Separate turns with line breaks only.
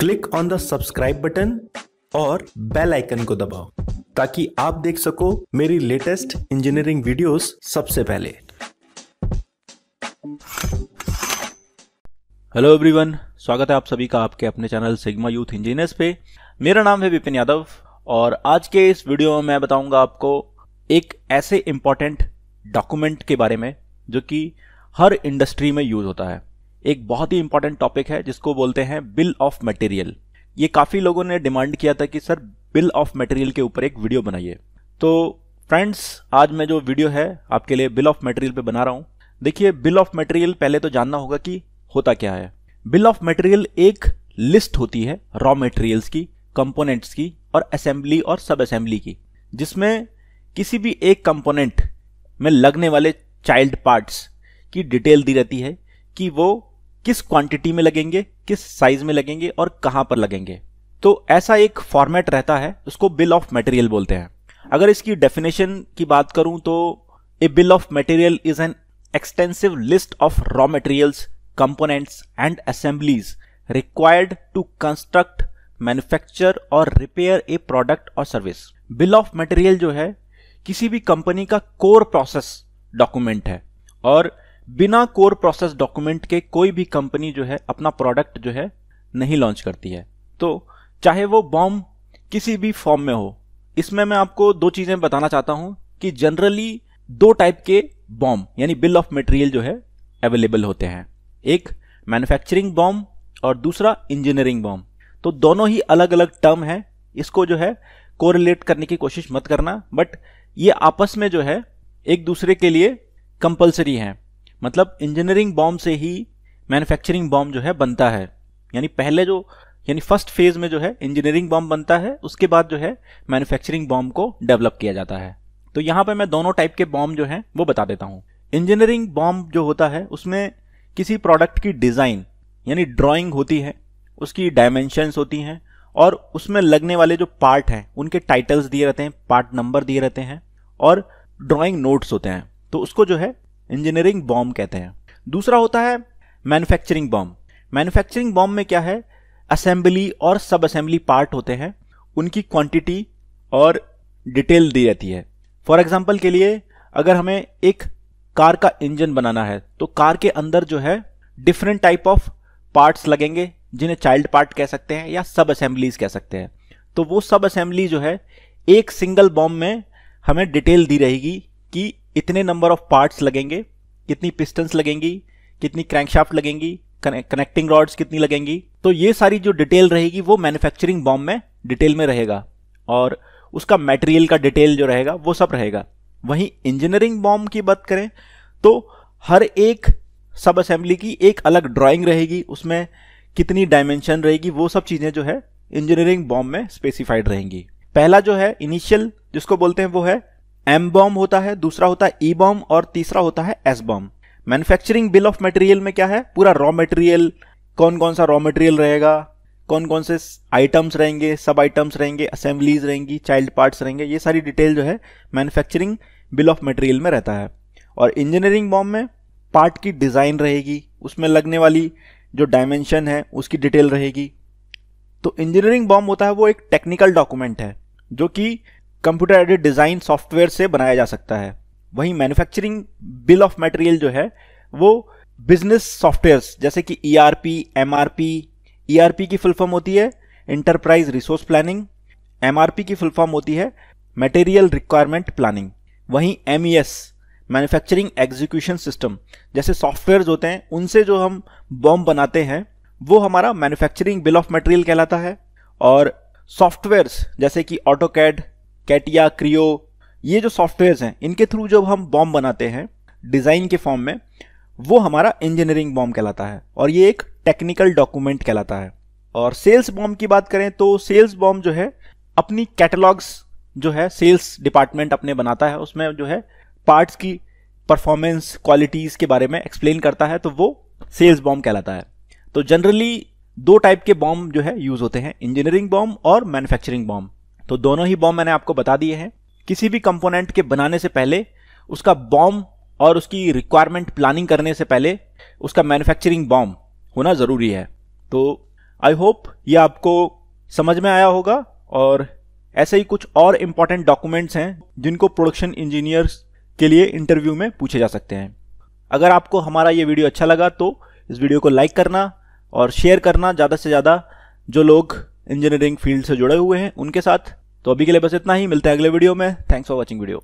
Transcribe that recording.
Click on the subscribe button और bell icon को दबाओ, ताकि आप देख सको मेरी लेटेस्ट इंजीनियरिंग वीडियोस सबसे पहले।
हेलो एवरीवन स्वागत है आप सभी का आपके अपने चैनल सिग्मा यूथ इंजीनियर्स पे। मेरा नाम है विपिन यादव और आज के इस वीडियो में मैं बताऊँगा आपको एक ऐसे इंपॉर्टेंट डॉक्यूमेंट के बारे में जो कि हर इंडस्ट्री में यूज़ होता है। एक बहुत ही इंपॉर्टेंट टॉपिक है, जिसको बोलते हैं बिल ऑफ़ मटेरियल ये काफ़ी लोगों ने डिमांड किया था कि, सर बिल ऑफ़ मटेरियल के ऊपर एक वीडियो बनाइए. तो फ्रेंड्स आज मैं जो वीडियो है, आपके लिए बिल ऑफ़ मटेरियल पे बना रहा हूँ। देखिए बिल ऑफ़ मटेरियल पहले तो जानना होगा कि होता क्या है। बिल ऑफ़ मटेरियल एक लिस्ट होती है रॉ मटेरियल्स की कंपोनेंट्स की और असेंबली और सब असेंबली की, जिसमें किसी भी एक कंपोनेंट में लगने वाले चाइल्ड पार्ट्स की डिटेल दी रहती है कि वो किस क्वांटिटी में लगेंगे, किस साइज़ में लगेंगे और कहाँ पर लगेंगे। तो ऐसा एक फॉर्मेट रहता है, उसको बिल ऑफ़ मटेरियल बोलते हैं। अगर इसकी डेफिनेशन की बात करूँ तो a bill of material is an extensive list of raw materials components and assemblies required to construct manufacture और रिपेयर ए प्रोडक्ट और सर्विस बिल ऑफ़ मटेरियल जो है, किसी भी कंपनी का कोर प्रोसेस डॉक्यूमेंट है और बिना कोर प्रोसेस डॉक्यूमेंट के कोई भी कंपनी जो है, अपना प्रोडक्ट जो है, नहीं लॉन्च करती है। तो चाहे वो बॉम्ब किसी भी फॉर्म में हो, इसमें मैं आपको दो चीज़ें बताना चाहता हूँ कि जनरली दो टाइप के बॉम्ब, यानी बिल ऑफ़ मटेरियल जो है, अवेलेबल होते हैं। एक, मैन्युफैक्चरिंग बॉम्ब और दूसरा, इंजीनियरिंग बॉम्ब। तो दोनों ही अलग अलग टर्म है। इसको जो है, कोरिलेट करने की कोशिश मत करना, बट ये आपस में जो है, एक दूसरे के लिए कंपलसरी है। मतलब इंजीनियरिंग बॉम्ब से ही मैन्युफैक्चरिंग बॉम्ब जो है बनता है। यानी पहले जो, यानी फ़र्स्ट फ़ेज़ में जो है इंजीनियरिंग बॉम्ब बनता है, उसके बाद जो है मैन्युफैक्चरिंग बॉम्ब को डेवलप किया जाता है। तो यहाँ पर मैं दोनों टाइप के बॉम्ब जो है, वो बता देता हूँ। इंजीनियरिंग बॉम्ब जो होता है, उसमें किसी प्रोडक्ट की डिज़ाइन यानी ड्राइंग होती है, उसकी डायमेंशंस होती हैं, और उसमें लगने वाले जो पार्ट हैं, उनके टाइटल्स दिए रहते हैं पार्ट नंबर दिए रहते हैं, और ड्राइंग नोट्स होते हैं। तो उसको जो है इंजीनियरिंग बॉम्ब कहते हैं। दूसरा होता है मैन्युफैक्चरिंग बॉम्ब। मैन्युफैक्चरिंग बॉम्ब में क्या है? असेंबली और सब असेंबली पार्ट होते हैं। उनकी क्वांटिटी और डिटेल दी रहती है। फॉर एग्ज़ाम्पल के लिए, अगर हमें एक कार का इंजन बनाना है तो कार के अंदर जो है डिफरेंट टाइप ऑफ़ पार्ट्स लगेंगे, जिन्हें चाइल्ड पार्ट कह सकते हैं या सब असेंबलीज कह सकते हैं। तो वो सब असेंबली जो है, एक सिंगल बॉम्ब में हमें डिटेल दी रहेगी कि इतने नंबर ऑफ़ पार्ट्स लगेंगे, कितनी पिस्टन्स लगेंगी, कितनी क्रैंकशाफ्ट लगेंगी कनेक्टिंग रॉड्स कितनी लगेंगी। तो ये सारी जो डिटेल रहेगी, वो मैन्युफैक्चरिंग बॉम्ब में डिटेल में रहेगा। और उसका मटेरियल का डिटेल जो रहेगा, वो सब रहेगा। वहीं इंजीनियरिंग बॉम्ब की बात करें तो हर एक सब असेंबली की एक अलग ड्राइंग रहेगी, उसमें कितनी डायमेंशन रहेगी, वो सब चीज़ें जो है इंजीनियरिंग बॉम्ब में स्पेसिफाइड रहेंगी। पहला जो है इनिशियल जिसको बोलते हैं, वो है एम बॉम्ब होता है, दूसरा होता है ई बॉम्ब और तीसरा होता है S BOM manufacturing bill of material में क्या है? पूरा रॉ मटेरियल कौन कौन सा रॉ मटेरियल रहेगा? कौन कौन से आइटम्स रहेंगे? सब आइटम्स रहेंगे असेंबलीज रहेंगी चाइल्ड पार्ट्स रहेंगे, ये सारी डिटेल जो है मैन्युफैक्चरिंग बिल ऑफ़ मटेरियल में रहता है. और इंजीनियरिंग बॉम्ब में पार्ट की डिज़ाइन रहेगी, उसमें लगने वाली जो डायमेंशन है, उसकी डिटेल रहेगी. तो इंजीनियरिंग बॉम्ब होता है, वो एक टेक्निकल डॉक्यूमेंट है, जो कि कंप्यूटर एडेड डिज़ाइन सॉफ्टवेयर से बनाया जा सकता है। वहीं मैन्युफैक्चरिंग बिल ऑफ़ मटेरियल जो है, वो बिज़नेस सॉफ्टवेयर्स जैसे कि E R P M R P ERP की फुल फॉर्म होती है इंटरप्राइज रिसोर्स प्लानिंग एमआरपी की फुल फॉर्म होती है मटेरियल रिक्वायरमेंट प्लानिंग वहीं एमईएस मैन्युफैक्चरिंग एग्जीक्यूशन सिस्टम जैसे सॉफ्टवेयर होते हैं, उनसे जो हम बॉम्ब बनाते हैं, वो हमारा मैन्युफैक्चरिंग बिल ऑफ़ मटेरियल कहलाता है। और सॉफ्टवेयर्स जैसे कि ऑटोकैड कैटिया, क्रियो, ये जो सॉफ्टवेयर हैं, इनके थ्रू जब हम बॉम्ब बनाते हैं डिज़ाइन के फॉर्म में, वो हमारा इंजीनियरिंग बॉम्ब कहलाता है और ये एक टेक्निकल डॉक्यूमेंट कहलाता है। और सेल्स बॉम्ब की बात करें तो सेल्स बॉम्ब जो है, अपनी कैटलॉग्स जो है सेल्स डिपार्टमेंट अपने बनाता है, उसमें जो है पार्ट्स की परफॉर्मेंस क्वालिटीज के बारे में एक्सप्लेन करता है तो वो सेल्स बॉम्ब कहलाता है। तो जनरली दो टाइप के बॉम्ब जो है यूज़ होते हैं इंजीनियरिंग बॉम्ब और मैन्युफैक्चरिंग बॉम्ब तो दोनों ही बॉम्ब मैंने आपको बता दिए हैं। किसी भी कंपोनेंट के बनाने से पहले, उसका बॉम्ब और उसकी रिक्वायरमेंट प्लानिंग करने से पहले, उसका मैन्युफैक्चरिंग बॉम्ब होना ज़रूरी है। तो आई होप ये आपको समझ में आया होगा और ऐसे ही कुछ और इंपॉर्टेंट डॉक्यूमेंट्स हैं जिनको प्रोडक्शन इंजीनियर्स के लिए इंटरव्यू में पूछे जा सकते हैं। अगर आपको हमारा ये वीडियो अच्छा लगा तो इस वीडियो को लाइक करना और शेयर करना ज़्यादा से ज़्यादा जो लोग इंजीनियरिंग फ़ील्ड से जुड़े हुए हैं, उनके साथ तो अभी के लिए बस इतना ही, मिलते हैं अगले वीडियो में। Thanks for watching video